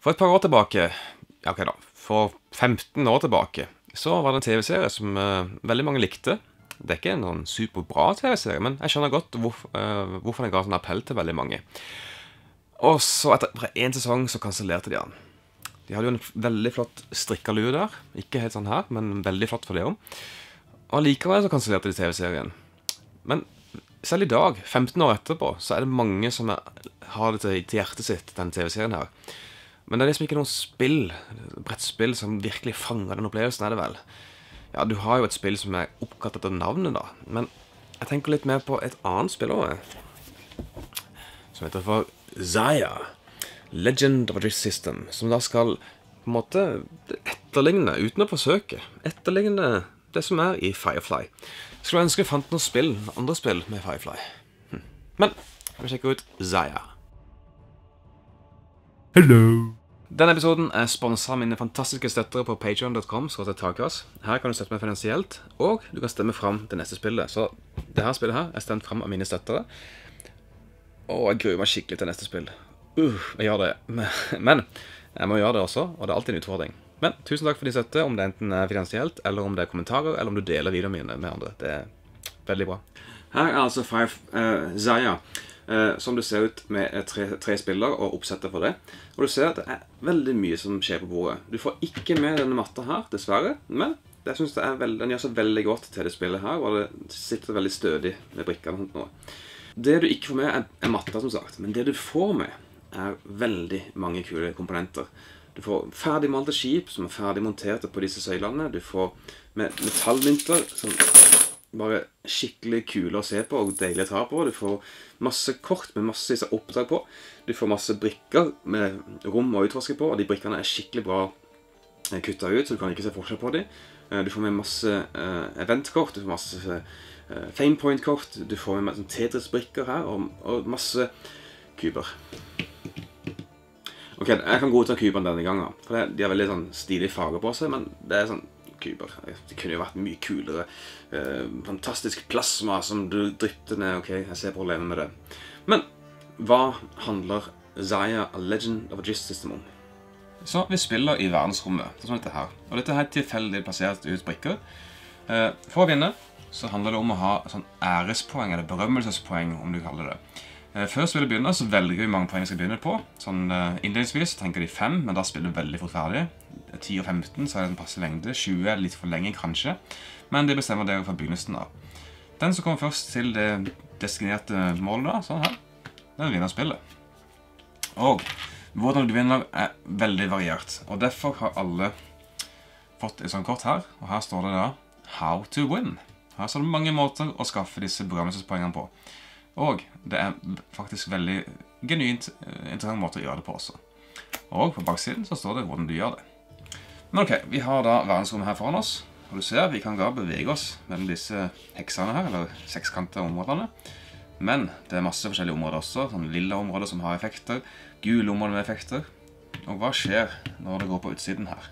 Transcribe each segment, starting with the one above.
For et par år tilbake, ja, ok da, for 15 år tilbake, så var det en TV-serie som uh, veldig mange likte. Det er ikke en sånn superbra TV-serie, men jeg skjønner godt hvorf, uh, hvorfor den ga sånn appell til veldig mange. Og så etter bare én sesong så kansellerte de den. De hadde jo en veldig flott strikka der. Ikke helt sånn her, men veldig flott for det òg. Og likevel så kansellerte de TV-serien. Men selv i dag, 15 år etterpå, så er det mange som har det til, til hjertet sitt, den TV-serien her. Men det er liksom ikke noe spill, brettspill, som virkelig fanger den opplevelsen, er det vel. Ja, du har jo et spill som er oppkalt etter navnet, da. Men jeg tenker litt mer på et annet spill òg. Som heter for Zaya. Legend of a Drift System. Som da skal på en måte etterligne, uten å forsøke, etterligne det som er i Firefly. Skulle ønske jeg fant noen spill, andre spill med Firefly. Hm. Men vi sjekker sjekke ut Zaya. Hello. Denne episoden er sponsa av mine fantastiske støttere på patreon.com. Her kan du støtte meg finansielt, og du kan stemme fram det neste spillet. Så det her spillet her er stemt fram av mine støttere. Og jeg gruer meg skikkelig til neste spill. Uh, jeg gjør det. Men jeg må gjøre det også, og det er alltid en utfordring. Men tusen takk for din støtte, om det enten er finansielt, eller om det er kommentarer, eller om du deler videoene mine med andre. Det er veldig bra. Her er altså Five uh, Zaya. Uh, som du ser ut med tre, tre spiller og oppsettet for det. Og du ser at det er veldig mye som skjer på bordet. Du får ikke med denne matta her, dessverre. Men jeg synes det er veld, den gjør seg veldig godt til det spillet her, og det sitter veldig stødig med brikkene. noe. Det du ikke får med, er, er matta, som sagt. Men det du får med, er veldig mange kule komponenter. Du får ferdigmalte skip som er ferdig monterte på disse søylene. Du får med metallmynter som bare skikkelig kule å se på og deilig å ta på. Du får masse kort med masse oppdrag på. Du får masse brikker med rom å utforske på, og de brikkene er skikkelig bra kutta ut, så du kan ikke se forskjell på dem. Du får med masse uh, eventkort, du får masse famepointkort du får med Tetris-brikker her, og, masse kuber. Ok, Jeg kan godta kubene denne gangen, for de har veldig sånn stilige farger på seg, men det er sånn kuber. Det kunne jo vært mye kulere. Eh, fantastisk plasma som du drypte ned. Ok, jeg ser problemet med det. Men hva handler Zaya A Legend of a Gist System om? Så vi spiller i verdensrommet, sånn som dette her. Og dette er tilfeldig plassert ut brikker. Eh, for å vinne så handler det om å ha sånn ærespoeng, eller berømmelsespoeng, om du kaller det. Eh, før spillet begynner, så velger vi hvor mange poeng vi skal begynne på. Sånn uh, Innledningsvis tenker de fem, men da spiller du veldig fort ferdig. 10 og 15 så er det en passe lengde. 20 er litt for lenge, kanskje. Men det bestemmer dere fra begynnelsen av. Den som kommer først til det destinerte målet, da, sånn her, den vinner spillet. Og hvordan du vinner, er veldig variert. Og derfor har alle fått et sånt kort her. Og her står det da 'How to win'. Her står det mange måter å skaffe disse berømmelsespoengene på. Og det er faktisk veldig genuint eh, interessant måte å gjøre det på også. Og på baksiden så står det hvordan du gjør det. Men ok, vi har da verdensrommet her foran oss. Og du ser, vi kan da bevege oss mellom disse heksene her, eller sekskante områdene. Men det er masse forskjellige områder også. Sånn lilla områder som har effekter. Gule områder med effekter. Og hva skjer når det går på utsiden her?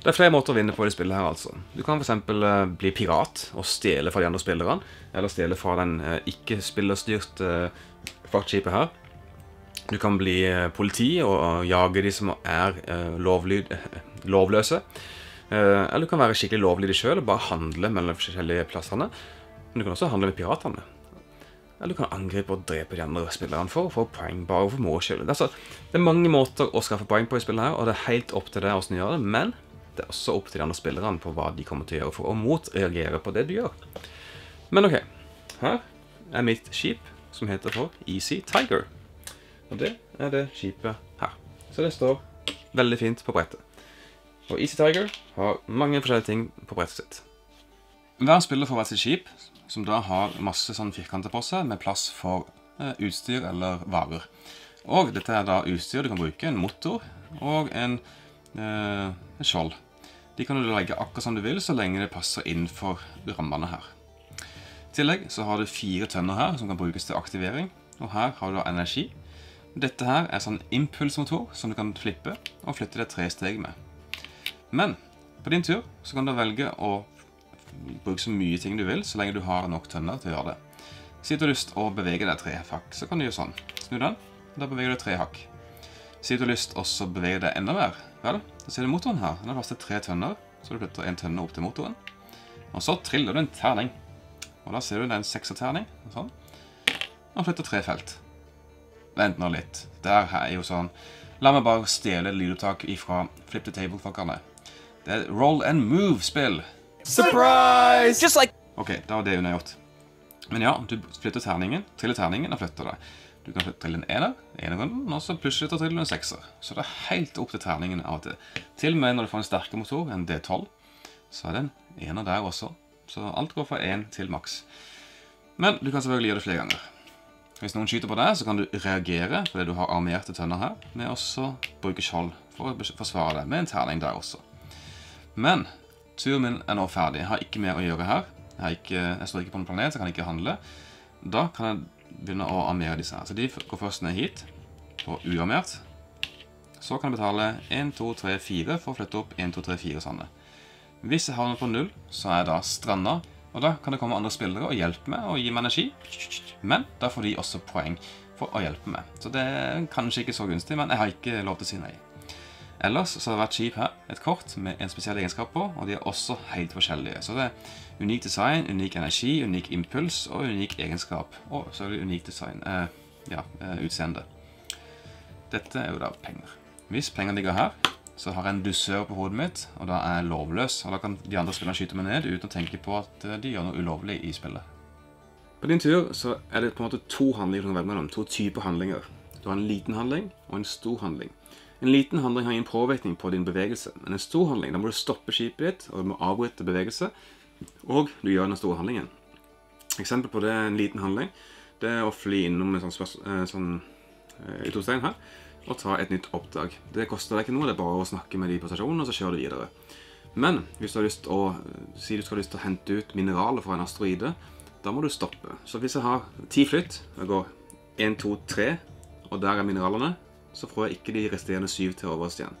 Det er flere måter å vinne på i spillet her, altså. Du kan f.eks. Uh, bli pirat og stjele fra de andre spillerne. Eller stjele fra den uh, ikke-spillerstyrte uh, fraktskipet her. Du kan bli politi og, jage de som er lovlyd, lovløse. eller du kan være skikkelig lovlydig sjøl og bare handle mellom de forskjellige plassene. Men du kan også handle med piratene. Eller du kan angripe og drepe de andre spillerne for å få poeng bare for moro skyld. Altså, det er mange måter å skaffe poeng på i spillet her, og det er helt opp til deg åssen du gjør det. men det er også opp til de andre spillerne på hva de kommer til å gjøre for å motreagere på det du gjør. Men ok, her er mitt skip, som heter for Easy Tiger. Og det er det skipet her. Så det står veldig fint på brettet. Og Easy Tiger har mange forskjellige ting på brettet sitt. Hver spiller får hvert sitt skip, som da har masse sånn firkanter på seg, med plass for eh, utstyr eller varer. Og dette er da utstyr du kan bruke, en motor og en, eh, en skjold. De kan du legge akkurat som du vil, så lenge det passer innenfor rammene her. I tillegg så har du fire tønner her som kan brukes til aktivering, og her har du energi. Dette her er sånn impulsmotor som du kan flippe og flytte deg tre steg med. Men på din tur så kan du velge å bruke så mye ting du vil, så lenge du har nok tønner til å gjøre det. Si du har lyst å bevege deg tre hakk, så kan du gjøre sånn. Snu den, og da beveger du tre hakk. Si du har lyst også å bevege deg enda mer. Vel, da ser du motoren her. Den har plass til tre tønner. Så du flytter en tønne opp til motoren. Og så triller du en terning. Og da ser du det er en sekserterning. Sånn. Og flytter tre felt. Vent nå litt. Der her er jo sånn La meg bare stjele lydopptak ifra Flip the Table-folkene. Det er roll and move-spill. Surprise! Like Ok, da var det unnagjort. Men ja, du flytter terningen, triller terningen og flytter deg. Du kan trille en ener, ene runden, og så plutselig du en sekser. Så det er helt opp til terningen av og til. Til og med når du får en sterkere motor, en D12, så er det en ener der også. Så alt går fra én til maks. Men du kan selvfølgelig gjøre det flere ganger. Hvis noen skyter på deg, så kan du reagere fordi du har armerte tønner her, med også bruke skjold for å forsvare deg med en terning der også. Men turen min er nå ferdig. Jeg har ikke mer å gjøre her. Jeg, står ikke på en planet, jeg kan ikke handle. Da kan jeg begynne å armere disse her. Så de går først ned hit, på uarmert. Så kan jeg betale 1, 2, 3, 4 for å flytte opp 1, 2, 3, 4 sånne. Hvis jeg havner på null, så er jeg da stranda. Og da kan det komme andre spillere og hjelpe meg og gi meg energi. Men da får de også poeng for å hjelpe meg. Så det er kanskje ikke så gunstig, men jeg har ikke lov til å si nei. Ellers så har det vært skip her, et kort med en spesiell egenskap på, og de er også helt forskjellige. Så det er unik design, unik energi, unik impuls og unik egenskap. Og så er det unik design, eh, ja, eh, utseende. Dette er jo da penger. Hvis penger ligger her, så har jeg en dusør på hodet mitt, og da er jeg lovløs. Og da kan de andre spillerne skyte meg ned uten å tenke på at eh, de gjør noe ulovlig i spillet. På din tur så er det på en måte to handlinger du kan velge mellom. To typer handlinger. Du har en liten handling og en stor handling. En liten handling har ingen påvirkning på din bevegelse, men en stor handling, da må du stoppe skipet ditt, og du må avbryte bevegelse, og du gjør den store handlingen. Eksempel på det er en liten handling, det er å fly innom en sånn, eh, sånn eh, utostein her, og ta et nytt oppdrag. Det koster deg ikke noe, det er bare å snakke med de på stasjonen, og så kjører du videre. Men hvis du har lyst å, si du skal lyst til å hente ut mineraler fra en asteroide, da må du stoppe. Så hvis jeg har ti flytt, jeg går 1, 2, 3, og der er mineralene, så får jeg ikke de resterende syv til overs igjen.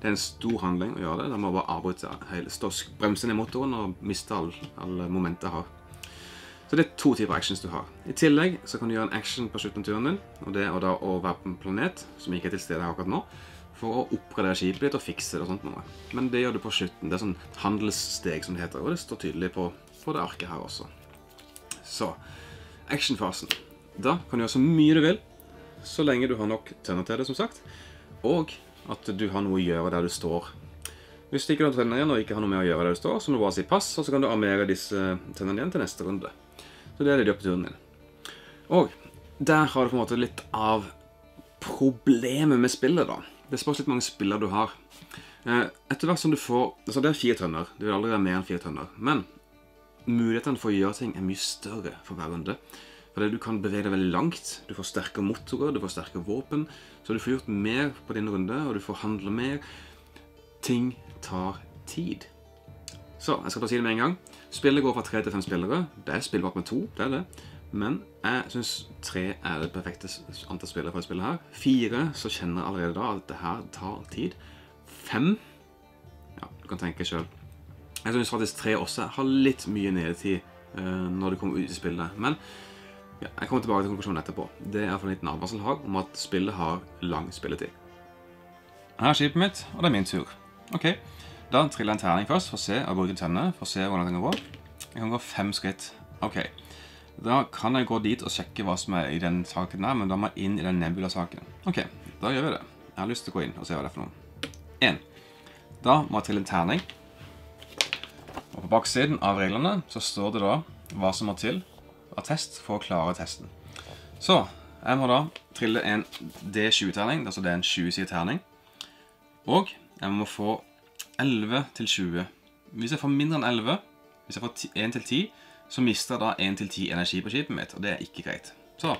Det er en stor handling å gjøre det. Da må bare avbryte hele, stå, bremse ned motoren og miste alle, all momentet jeg har. Så det er to typer actions du har. I tillegg så kan du gjøre en action på slutten av turen din, og det er da å være på en planet som ikke er til stede her akkurat nå, for å oppgradere skipet ditt og fikse det og sånt noe. Men det gjør du på slutten. Det er sånn handelssteg som det heter, og det står tydelig på, på det arket her også. Så, actionfasen. Da kan du gjøre så mye du vil, så lenge du har nok tønner til det, som sagt. Og at du har noe å gjøre der du står. Hvis du ikke har tenner igjen og ikke har noe med å gjøre der du står, så må du bare si pass, og så kan du armere disse tennene igjen til neste runde. Så det er det du gjør på turen din. Og der har du på en måte litt av problemet med spillet, da. Det spørs litt mange spiller du har. Eh, etter hvert som du får Altså, det er fire tønner. Du vil aldri være mer enn fire tønner. Men mulighetene for å gjøre ting er mye større for hver runde. Fordi du kan bevege deg veldig langt. Du får sterkere motorer, du får sterkere våpen. Så du får gjort mer på din runde, og du får handle mer. Ting tar tid. Så jeg skal bare si det med en gang. Spillet går fra tre til fem spillere. Det er spillbart med to, det er det. Men jeg syns tre er det perfekte antall spillere for å spille her. Fire, så kjenner jeg allerede da at det her tar tid. Fem Ja, du kan tenke sjøl. Jeg syns faktisk tre også har litt mye nedetid uh, når det kommer ut i spillet. Men ja, jeg kommer tilbake til konklusjonen etterpå. Det er for en liten advarsel om at spillet har lang spilletid. Her er skipet mitt, og det er min tur. Ok, Da triller jeg en terning først for å se og bruke tennene for å se hvordan det kan gå. Jeg kan gå fem skritt. Ok, Da kan jeg gå dit og sjekke hva som er i den saken der, men da må jeg inn i den nebula-saken. Ok, da gjør vi det. Jeg har lyst til å gå inn og se hva det er for noe. En. Da må jeg trille en terning. Og på baksiden av reglene så står det da hva som må til attest for å klare testen. Så jeg må da trille en D20-terning, altså det er en 20-side terning. Og jeg må få 11 til 20. Hvis jeg får mindre enn 11, hvis jeg får 1 til 10, så mister jeg da 1 til 10 energi på skipet mitt, og det er ikke greit. Så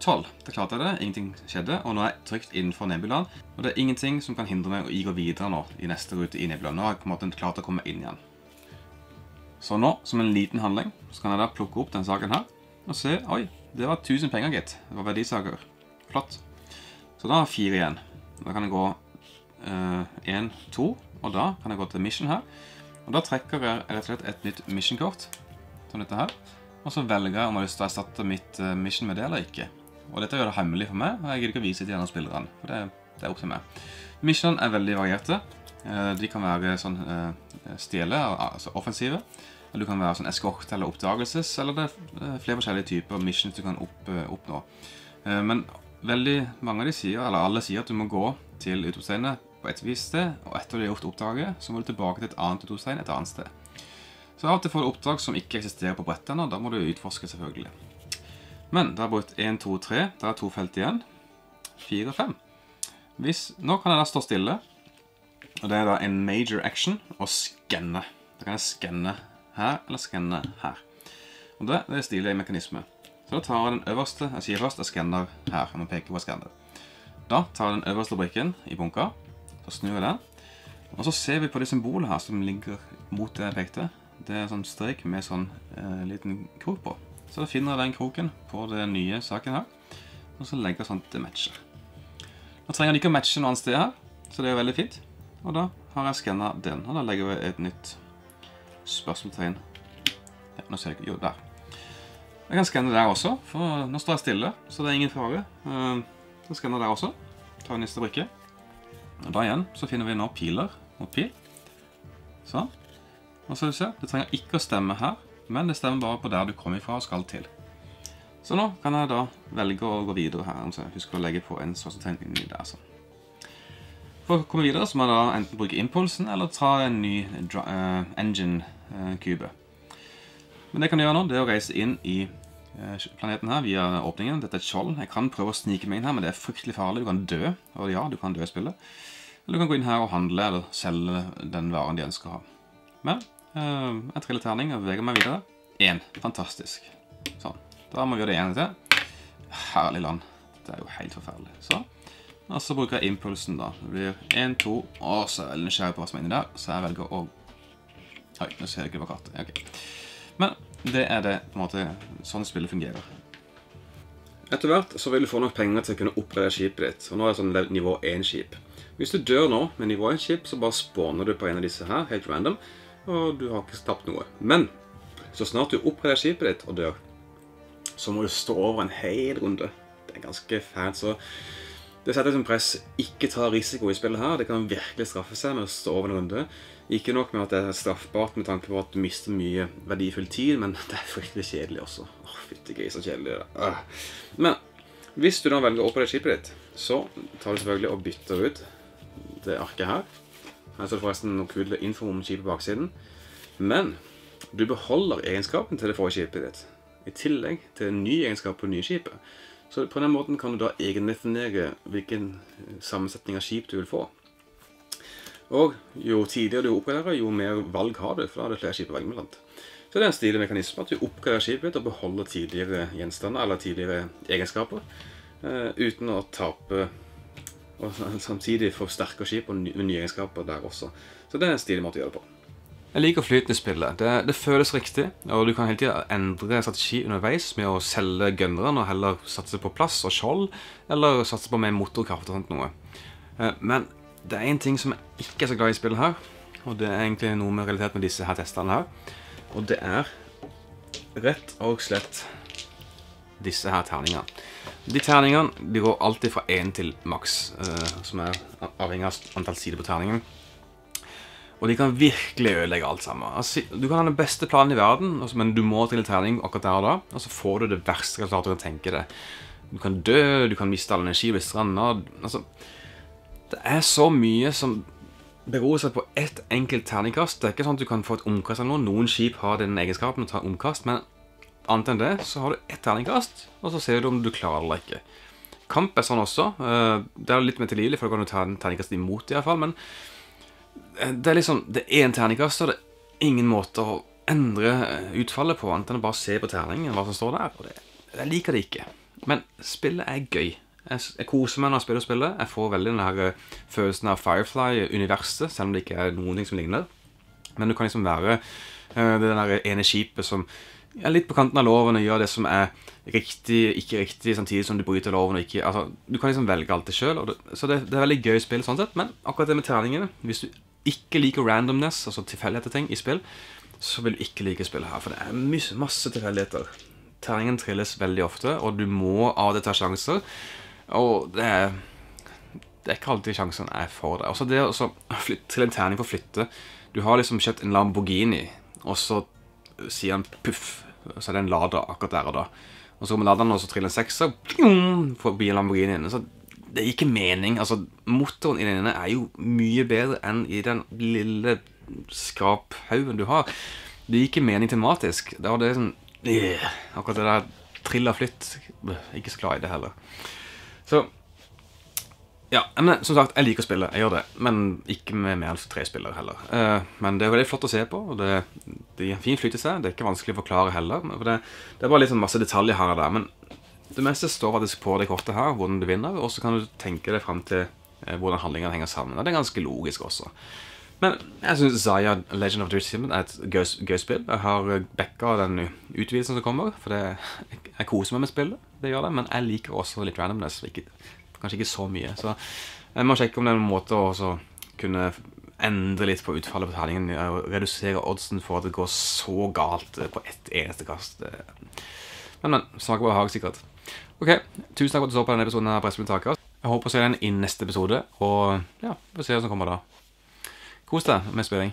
12. Da klarte jeg det, ingenting skjedde, og nå er jeg trygt innenfor nebulaen. Og det er ingenting som kan hindre meg å gå videre nå i neste rute i nebulaen. Nå har jeg på en måte klart å komme inn igjen. Så nå, som en liten handling, så kan jeg da plukke opp den saken her og se Oi, det var 1000 penger, gitt. Det var verdisaker. Flott. Så da har jeg fire igjen. Da kan jeg gå én, uh, to, og da kan jeg gå til mission her. Og da trekker jeg rett og slett et nytt mission-kort, som dette her. Og så velger jeg om jeg har lyst til å erstatte mitt uh, mission med det eller ikke. Og dette gjør det hemmelig for meg, og jeg gidder ikke å vise det til de andre spillerne. For det det er opp til meg. Missionene er veldig varierte. Eh, de kan være sånn eh, stjele, altså offensive. Eller du kan være sånn eskort eller oppdagelses, eller det er flere forskjellige typer missions du kan opp, oppnå. Men veldig mange av de sier, eller alle sier at du må gå til utropstegnet på et visst sted, og etter du har gjort oppdraget, så må du tilbake til et annet utropstegn et annet sted. Så av og til får du oppdrag som ikke eksisterer på brettet ennå, da må du utforske selvfølgelig. Men det har brukt 1, 2, 3, Det er to felt igjen. 4 og 5. Hvis, nå kan jeg da stå stille, og det er da en major action og skanne. Da kan jeg skanne her, eller skanne her. Og det, det er stilig mekanisme. Så da tar jeg den øverste, jeg sier først, jeg skanner her, jeg må peke på skanner. Da tar jeg den øverste brikken i bunka, så snur jeg den. Og så ser vi på det symbolet her som ligger mot det jeg pekte. Det er en sånn strek med sånn eh, liten krok på. Så da finner jeg den kroken på den nye saken her, og så legger jeg sånn at det matcher. Nå trenger jeg ikke å matche noe annet sted her, så det er veldig fint. Og da har jeg skannet den, og da legger vi et nytt spørsmålstegn. Ja, nå ser jeg ikke, jo, der. Jeg kan skanne der også, for nå står jeg stille, så det er ingen fare. så jeg skanner der også. Ta neste brikke. Og da igjen så finner vi nå piler mot pil. Sånn. Og så ser du, det trenger ikke å stemme her, men det stemmer bare på der du kom ifra og skal til. Så nå kan jeg da velge å gå videre her. Så jeg husker å legge på en svarsetegn inni der. sånn. For å komme videre så må jeg da enten bruke impulsen eller ta en ny uh, engine-kube. Uh, Men det jeg kan gjøre nå, det er å reise inn i uh, planeten her via åpningen. Dette er et skjold. Jeg kan prøve å snike meg inn her, men det er fryktelig farlig. Du kan dø. Og ja, du kan dø i spillet. Eller du kan gå inn her og handle eller selge den varen de ønsker å ha. Men Uh, jeg triller terning og beveger meg videre. Én. Fantastisk. Sånn. Da må vi gjøre det ene til. Herlig land. Det er jo helt forferdelig. Så. Og så bruker jeg impulsen, da. Det blir én, to, og så er jeg nysgjerrig på hva som er inni der, så jeg velger å Oi, nå ser jeg ikke på kartet. Ok. Men det er det på en måte sånn spillet fungerer. Etter hvert så vil du få nok penger til å kunne oppgradere skipet ditt. Og nå er det sånn nivå 1-skip. Hvis du dør nå med nivå 1-skip, så bare spawner du på en av disse her, helt random og du har ikke tapt noe. Men så snart du oppgraderer skipet ditt og dør, så må du stå over en hel runde. Det er ganske fælt, så det setter liksom press. Ikke ta risiko i spillet her. Det kan virkelig straffe seg med å stå over en runde. Ikke nok med at det er straffbart med tanke på at du mister mye verdifull tid, men det er fryktelig kjedelig også. Åh, fytti gris, kjedelig det er. Men hvis du da velger å oppgradere skipet ditt, så tar du selvfølgelig og bytter ut det arket her her står det forresten noe kul info om skipet baksiden. Men du beholder egenskapen til det forrige skipet ditt. I tillegg til en ny egenskap på det nye skipet. Så på den måten kan du da egendefinere hvilken sammensetning av skip du vil få. Og jo tidligere du oppgraderer, jo mer valg har du, for da er det flere skip å velge mellom. Så det er en stilig mekanisme at du oppgraderer skipet ditt og beholder tidligere gjenstander eller tidligere egenskaper, uh, uten å tape og samtidig forsterker skip og nye egenskaper der også. Så det er en stilig måte å gjøre det på. Jeg liker flyten i spillet. Det, det, føles riktig, og du kan hele tida endre strategi underveis med å selge gunneren og heller satse på plass og skjold, eller satse på mer motorkraft og sånt noe. Eh, men det er en ting som jeg ikke er så glad i spillet her, og det er egentlig noe med realitet med disse her testene her, og det er rett og slett disse her terningene. De terningene de går alltid fra 1 til maks, uh, som er avhengig av antall sider på terningen. Og de kan virkelig ødelegge alt sammen. Altså, du kan ha den beste planen i verden, altså, men du må til en terning akkurat der og da, og så får du det verste resultatet du kan tenke deg. Du kan dø, du kan miste all energi ved stranda. Altså, det er så mye som beror seg på ett enkelt terningkast. Det er ikke sånn at du kan få et omkast av noen. Noen skip har den egenskapen å ta omkast, men Annet enn det så har du ett terningkast, og så ser du om du klarer det eller ikke. Kamp er sånn også. Eh, det er litt mer tilgivelig, for da kan du ta en terningkast imot, iallfall. men eh, det er liksom Det er en terningkast, og det er ingen måte å endre utfallet på, annet enn å bare se på terningen, hva som står der. Og det, jeg liker det ikke. Men spillet er gøy. Jeg, jeg koser meg når jeg spiller spillet. Jeg får veldig den her eh, følelsen av Firefly-universet, selv om det ikke er noen ting som ligner. Men du kan liksom være det der ene skipet som er litt på kanten av loven og gjør det som er riktig, ikke riktig, samtidig som du bryter loven. og ikke, altså, Du kan liksom velge alt det sjøl. Så det, det, er veldig gøy spill sånn sett. Men akkurat det med terningene Hvis du ikke liker randomness, altså tilfeldigheter ting i spill, så vil du ikke like spillet her. For det er masse tilfeldigheter. Terningen trilles veldig ofte, og du må av og til ta sjanser. Og det er det er ikke alltid sjansen er for det. Også det å flytte til en terning for å flytte Du har liksom kjøpt en Lamborghini, og så sier han puff, så er det en Lada akkurat der og da. Og så kommer Ladaen, og så triller en sekser forbi Lamborghinien. Så det gir ikke mening. Altså, motoren i den ene er jo mye bedre enn i den lille skraphaugen du har. Det gir ikke mening tematisk. Det det sånn Akkurat det der trilla flytt Ikke så glad i det heller. Så ja, men som sagt, jeg liker å spille, jeg gjør det. Men ikke med mer enn tre spillere heller. Eh, men det er veldig flott å se på, og det, det gir fin flyt i seg. Det er ikke vanskelig å forklare heller. For det, det er bare litt sånn masse detaljer her og der. Men det meste står faktisk på det kortet her, hvordan du vinner, og så kan du tenke deg fram til eh, hvordan handlingene henger sammen. Og det er ganske logisk også. Men jeg syns Zaya Legend of the er et gøy, spill. Jeg har backa den utvidelsen som kommer, for det, jeg koser meg med spillet. Det gjør det, Men jeg liker også litt randomness. Ikke, kanskje ikke så mye. Så jeg må sjekke om det er en måte å kunne endre litt på utfallet på terningen. Redusere oddsen for at det går så galt på ett eneste kast. Men, men. Smaker bare hag, sikkert. Ok, Tusen takk for at du så på denne episoden av Taker. Jeg håper å se den i neste episode, og ja, vi får se hva som kommer da. Kos deg med.